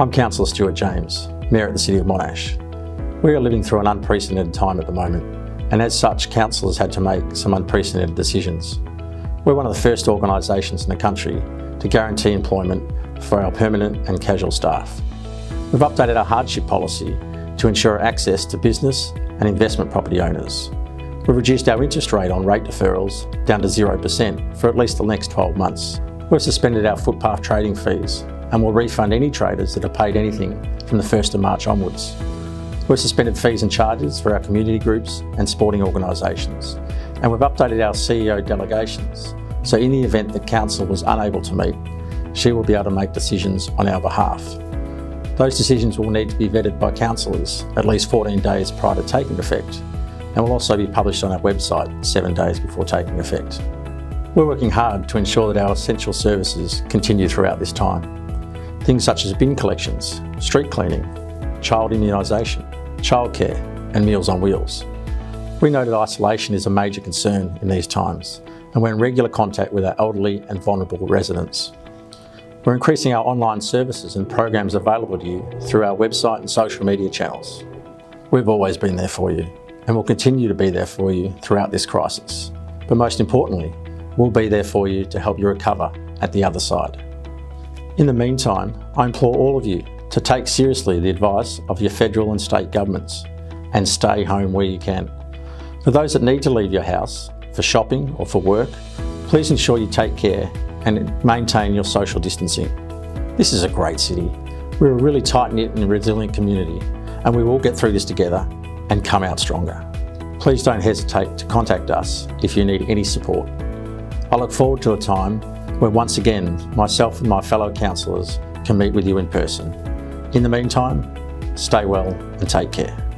I'm Councillor Stuart James, Mayor at the City of Monash. We are living through an unprecedented time at the moment, and as such, councillors had to make some unprecedented decisions. We're one of the first organisations in the country to guarantee employment for our permanent and casual staff. We've updated our hardship policy to ensure access to business and investment property owners. We've reduced our interest rate on rate deferrals down to 0% for at least the next 12 months. We've suspended our footpath trading fees and will refund any traders that have paid anything from the 1st of March onwards. We've suspended fees and charges for our community groups and sporting organisations, and we've updated our CEO delegations, so in the event that Council was unable to meet, she will be able to make decisions on our behalf. Those decisions will need to be vetted by councillors at least 14 days prior to taking effect, and will also be published on our website seven days before taking effect. We're working hard to ensure that our essential services continue throughout this time. Things such as bin collections, street cleaning, child immunisation, childcare and Meals on Wheels. We know that isolation is a major concern in these times and we're in regular contact with our elderly and vulnerable residents. We're increasing our online services and programs available to you through our website and social media channels. We've always been there for you and will continue to be there for you throughout this crisis. But most importantly, we'll be there for you to help you recover at the other side. In the meantime, I implore all of you to take seriously the advice of your federal and state governments and stay home where you can. For those that need to leave your house for shopping or for work, please ensure you take care and maintain your social distancing. This is a great city. We're a really tight-knit and resilient community and we will get through this together and come out stronger. Please don't hesitate to contact us if you need any support. I look forward to a time where once again myself and my fellow councillors can meet with you in person. In the meantime, stay well and take care.